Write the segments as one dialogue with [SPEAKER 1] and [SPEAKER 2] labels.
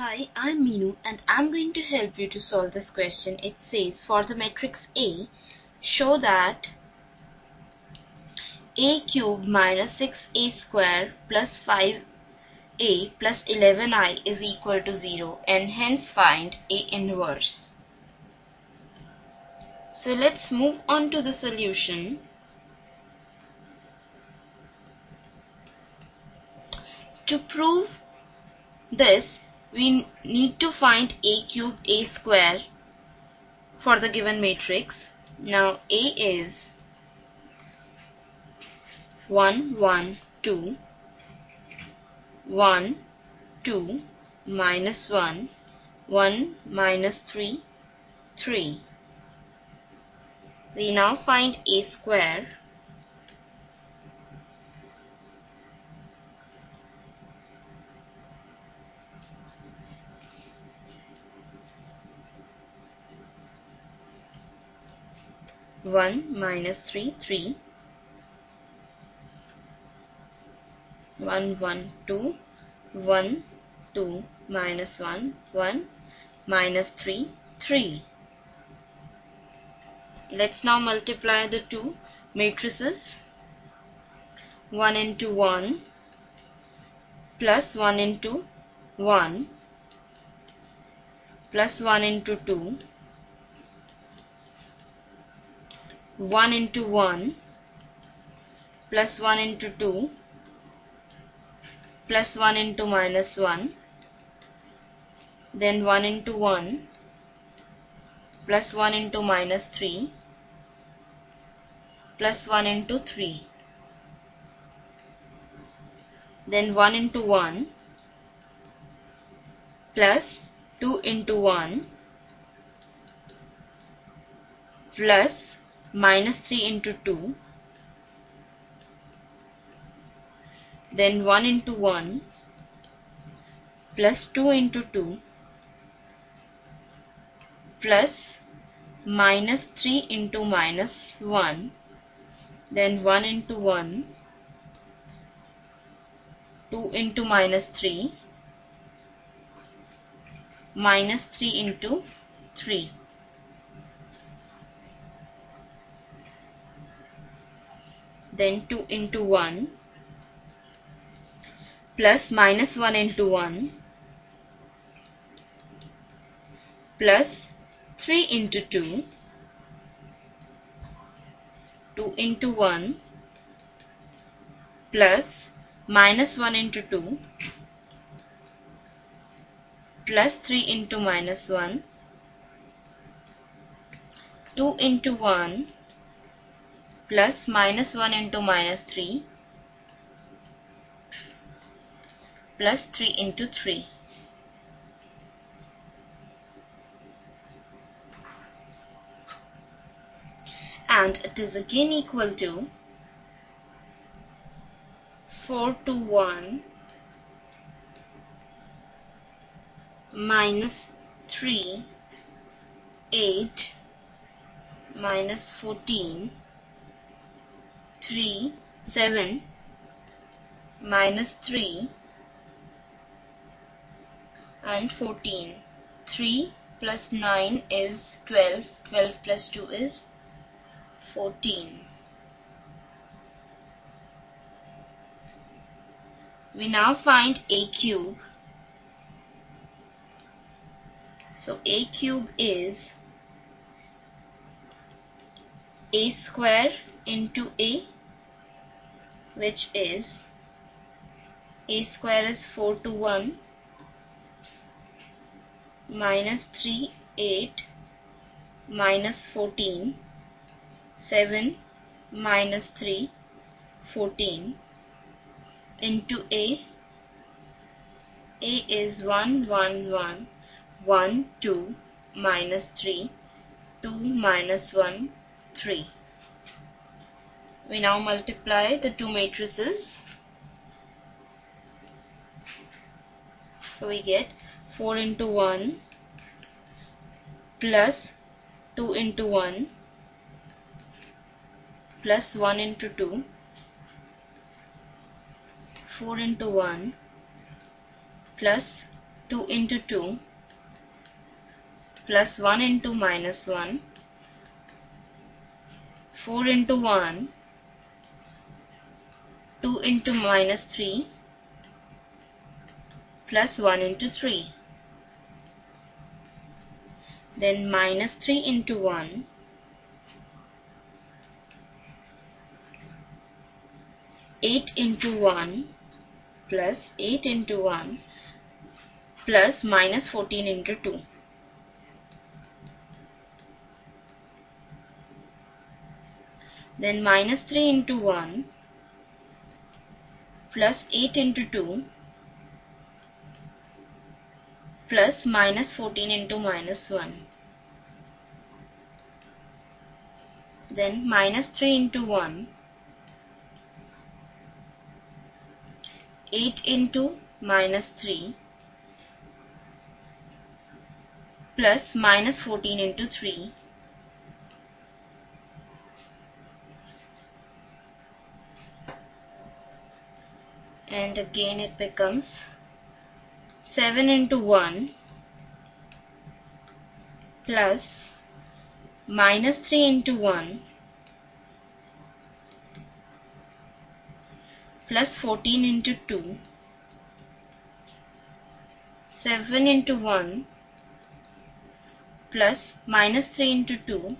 [SPEAKER 1] Hi, I'm Meenu and I'm going to help you to solve this question. It says for the matrix A, show that a cube minus 6a square plus 5a plus 11i is equal to 0 and hence find a inverse. So let's move on to the solution. To prove this, we need to find a cube a square for the given matrix. Now a is 1 1 2 1 2 minus 1 1 minus 3 3 we now find a square one minus three three. One one two. One two minus one one minus three three. Let's now multiply the two matrices. 1 into 1 plus 1 into 1 plus 1 into 2 1 into 1 plus 1 into 2 plus 1 into minus 1 then 1 into 1 plus 1 into minus 3 plus 1 into 3 then 1 into 1 plus 2 into 1 plus minus 3 into 2 then 1 into 1 plus 2 into 2 plus minus 3 into minus 1 then 1 into 1 2 into minus 3 minus 3 into 3 then 2 into 1 plus minus 1 into 1 plus 3 into 2 2 into 1 plus minus 1 into 2 plus 3 into minus 1 2 into 1 plus minus 1 into minus 3 plus 3 into 3. And it is again equal to 4 to 1 minus 3 8 minus 14 3 7 minus 3 and 14 3 plus 9 is 12 12 plus 2 is 14 we now find a cube. So a cube is a square into a which is a square is 4 to 1 minus 3 8 minus 14 7 minus 3 14 into a. A is 1 1 1 1 2 minus 3 2 minus 1 3 we now multiply the two matrices. So we get 4 into 1 plus 2 into 1 plus 1 into 2 4 into 1 plus 2 into 2 plus 1 into minus 1 4 into 1 2 into minus 3 plus 1 into 3 then minus 3 into 1 8 into 1 plus 8 into 1 plus minus 14 into 2 then minus 3 into 1 plus 8 into 2 plus minus 14 into minus 1 then minus 3 into 1 8 into minus 3 plus minus 14 into 3 and again it becomes 7 into 1 plus minus 3 into 1 plus 14 into 2 7 into 1 plus minus 3 into 2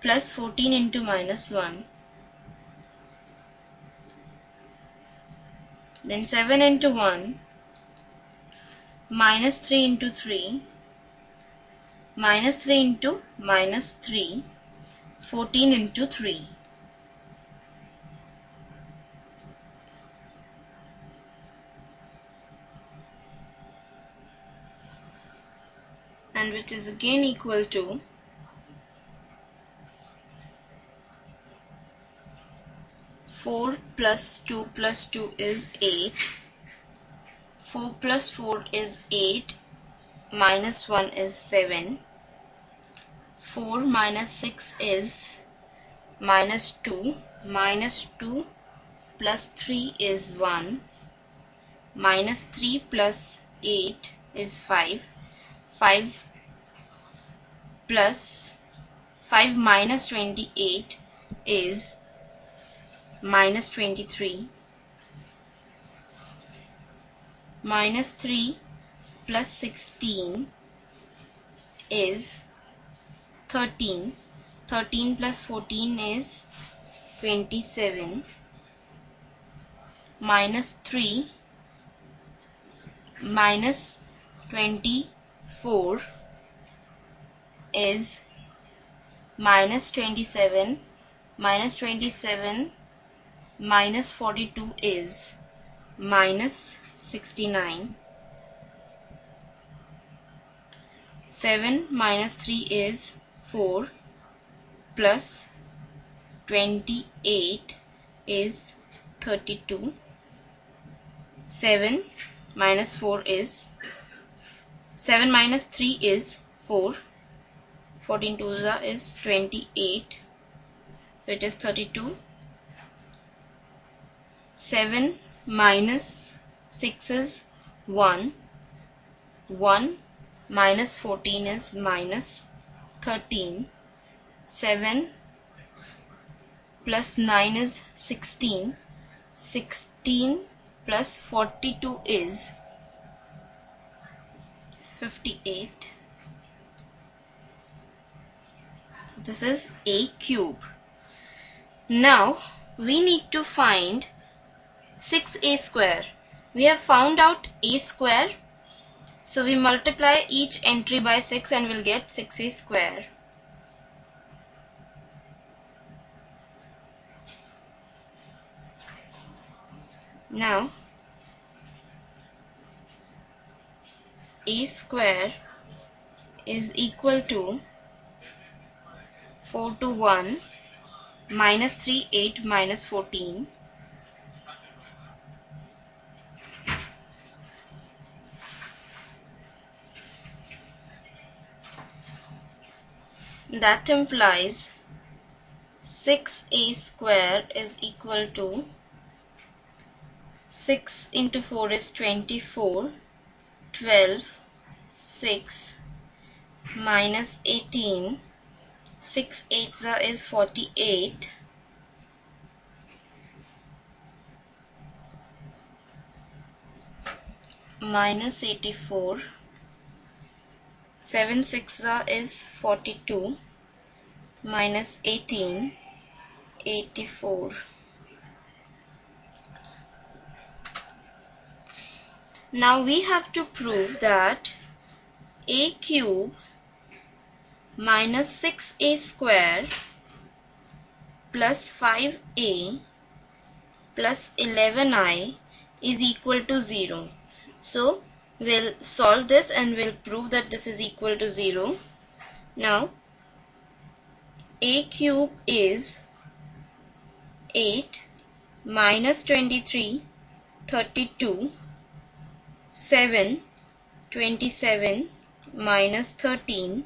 [SPEAKER 1] plus 14 into minus 1 then 7 into 1 minus 3 into 3 minus 3 into minus 3 14 into 3 and which is again equal to Four plus two plus two is eight. Four plus four is eight. Minus one is seven. Four minus six is minus two. Minus two plus three is one. Minus three plus eight is five. 5 plus 5 minus 28 is minus 23 minus 3 plus 16 is 13 13 plus 14 is 27 minus 3 minus 24 is minus 27 minus 27 minus 42 is minus 69 7 minus 3 is 4 plus 28 is 32 7 minus 4 is 7 minus 3 is 4 14 to the is 28 so it is 32 7 minus 6 is 1 1 minus 14 is minus 13 7 plus 9 is 16 16 plus 42 is 58 so this is a cube. Now we need to find 6a square. We have found out a square. So we multiply each entry by 6 and we'll get 6a square. Now a square is equal to 4 to 1 minus 3 8 minus 14 that implies 6a square is equal to 6 into 4 is 24 12 6 minus 18 6 8 is 48 minus 84 7 6 is 42 minus 18 84 now we have to prove that a cube minus 6a square plus 5a plus 11i is equal to 0 so we'll solve this and we'll prove that this is equal to 0. Now a cube is 8 minus 23 32 7 27 minus 13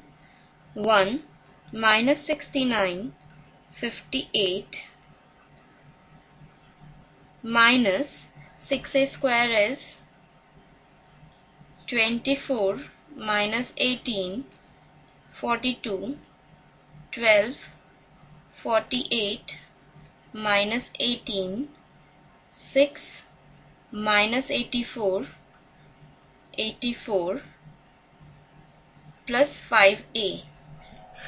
[SPEAKER 1] 1 minus 69 58 minus 6a square is 24 minus 18 42 12 48 minus 18 6 minus 84 84 plus 5a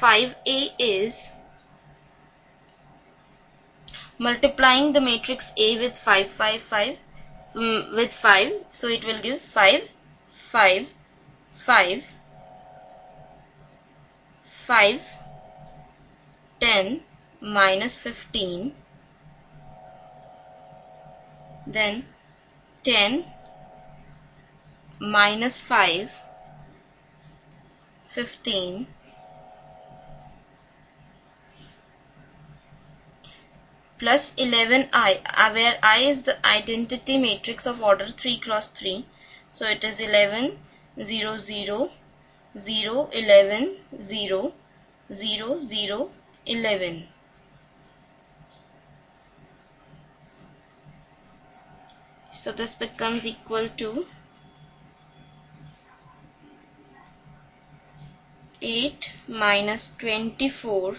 [SPEAKER 1] 5a is multiplying the matrix A with 5 5 5 um, with 5 so it will give 5 5 5 5 10 minus 15 then 10 minus 5 15 plus 11i uh, where i is the identity matrix of order 3 cross 3 so it is 11 0 0 0 11 0 0 0 11 so this becomes equal to 8 minus 24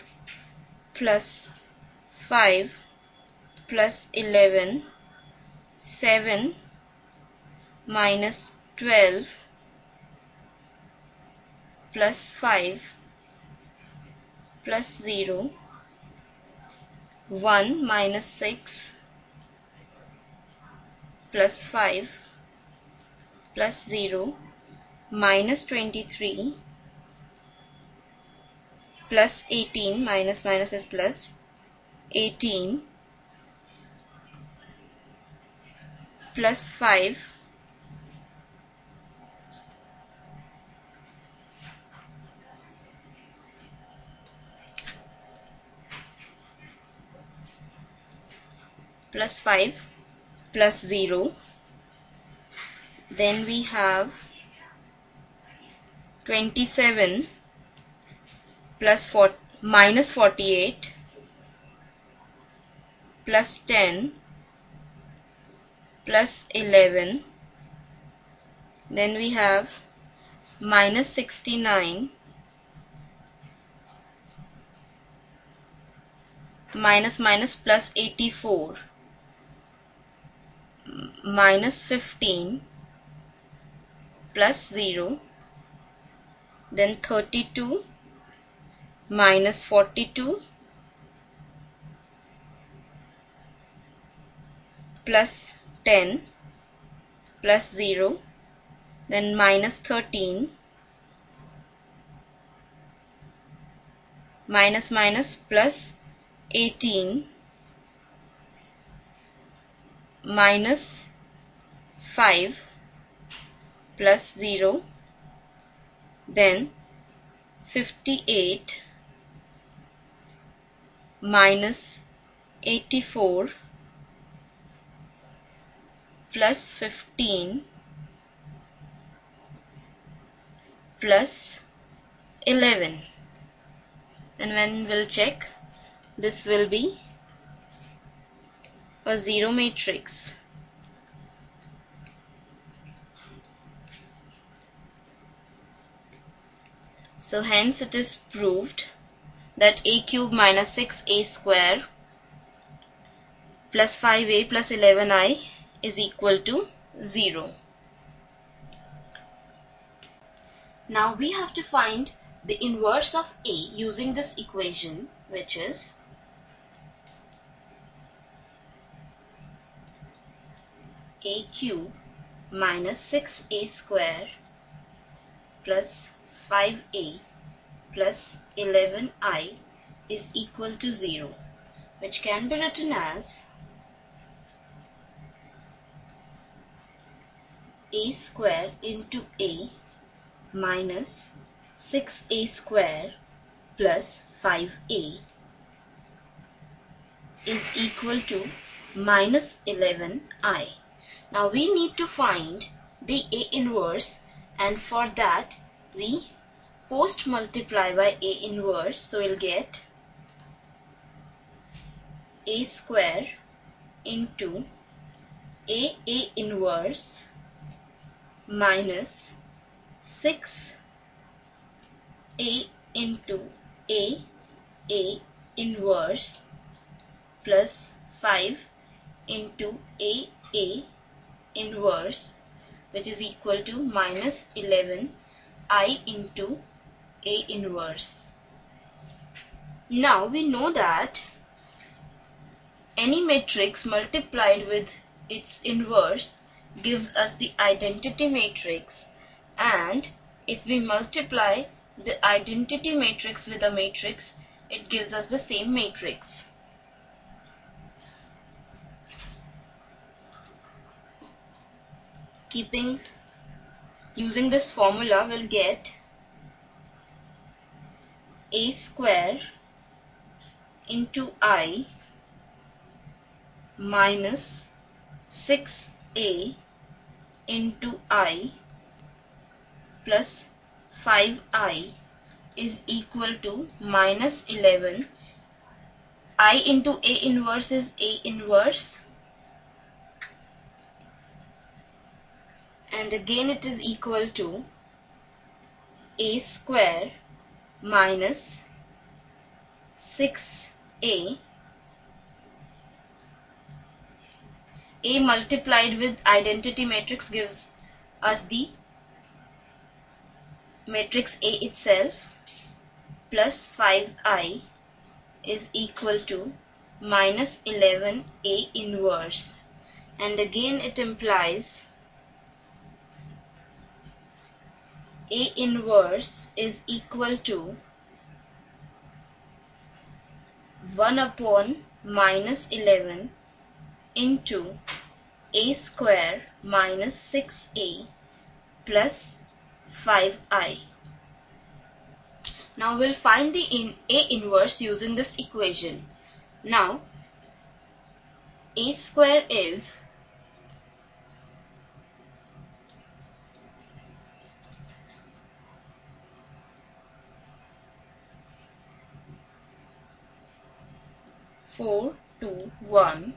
[SPEAKER 1] plus 5 plus 11 7 minus 12 plus 5 plus 0 1 minus 6 plus 5 plus 0 minus 23 plus 18 minus minus is plus 18 plus 5 plus 5 plus 0 then we have 27 plus 4 minus 48 plus 10 plus 11 then we have minus 69 minus minus plus 84 minus 15 plus 0 then 32 minus 42 plus 10 plus 0 then minus 13 minus minus plus 18 minus 5 plus 0 then 58 minus 84 plus 15 plus 11 and when we'll check this will be a zero matrix So hence it is proved that a cube minus 6a square plus 5a plus 11i is equal to 0. Now we have to find the inverse of a using this equation which is a cube minus 6a square plus 5a plus 11i is equal to 0 which can be written as a square into a minus 6a square plus 5a is equal to minus 11i. Now we need to find the A inverse and for that we post multiply by A inverse so we'll get A square into A A inverse minus 6 A into A A inverse plus 5 into A A inverse which is equal to minus 11 i into a inverse. Now we know that any matrix multiplied with its inverse gives us the identity matrix and if we multiply the identity matrix with a matrix it gives us the same matrix. keeping using this formula we'll get a square into i minus 6a into i plus 5i is equal to minus 11 i into a inverse is a inverse. And again it is equal to a square minus 6a a. Multiplied with identity matrix gives us the matrix A itself plus 5i is equal to minus 11a inverse. And again it implies A inverse is equal to 1 upon minus 11 into a square minus 6a plus 5i. Now we'll find the in a inverse using this equation. Now a square is four two one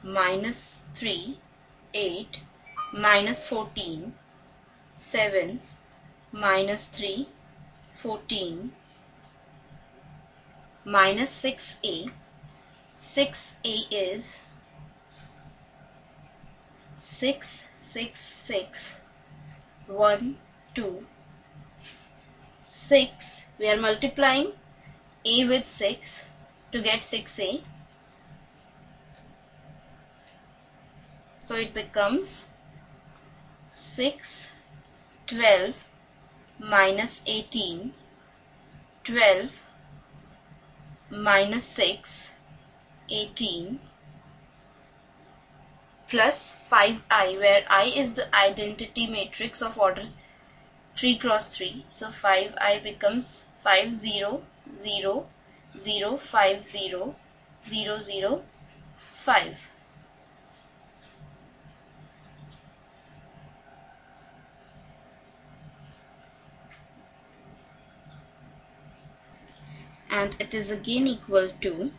[SPEAKER 1] minus three eight minus fourteen seven minus three fourteen minus six a. Six a is six six six. One two. Six. We are multiplying a with 6 to get 6a. So it becomes 6, 12 minus 18, 12 minus 6, 18 plus 5i where i is the identity matrix of order 3 cross 3. So 5i becomes 5 0 0 zero five zero zero zero five. and it is again equal to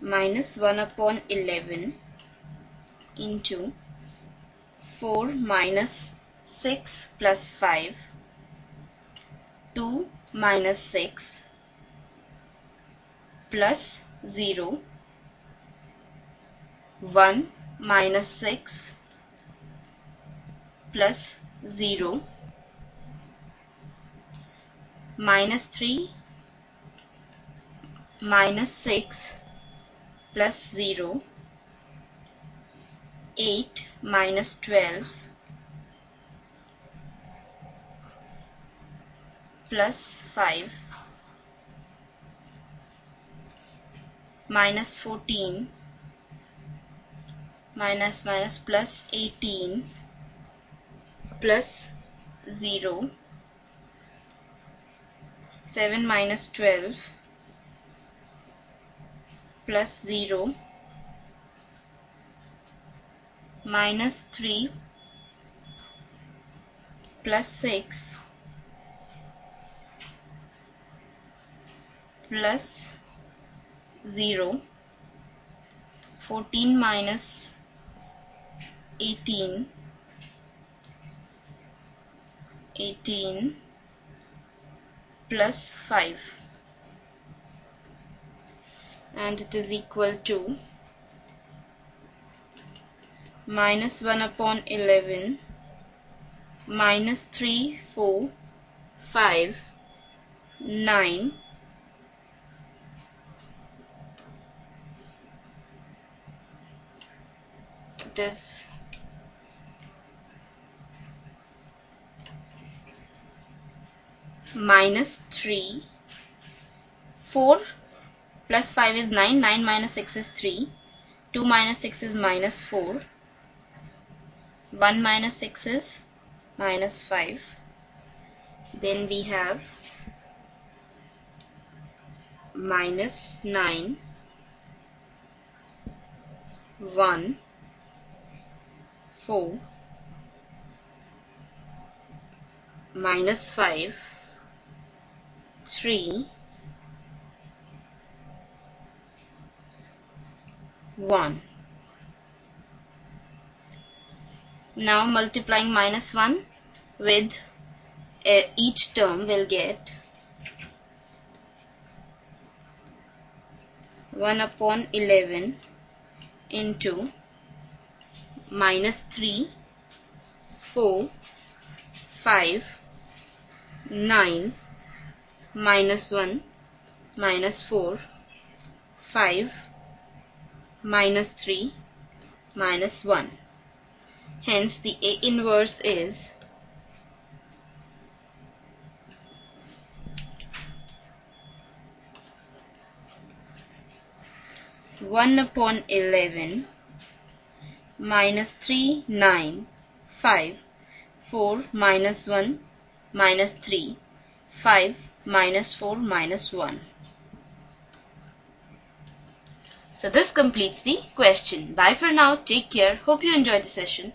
[SPEAKER 1] minus 1 upon 11 into 4 minus 6 plus 5 2 minus 6 plus 0 1 minus 6 plus 0 minus 3 minus 6 plus 0 8 minus 12 plus 5 minus 14 minus minus plus 18 plus 0 7 minus 12 plus 0 minus 3 plus 6 plus 0 14 minus 18 18 plus 5 and it is equal to minus 1 upon 11 minus 3 4 5 9 it is minus 3 4 plus 5 is 9 9 minus 6 is 3 2 minus 6 is minus 4 1 minus 6 is minus 5 then we have minus 9 1 4 minus 5 3 1 now multiplying minus 1 with uh, each term will get 1 upon 11 into minus 3 4 5 9 minus 1 minus 4 5 minus 3 minus 1 hence the A inverse is one upon eleven minus three nine five four minus one minus three five minus four minus one so this completes the question. Bye for now. Take care. Hope you enjoyed the session.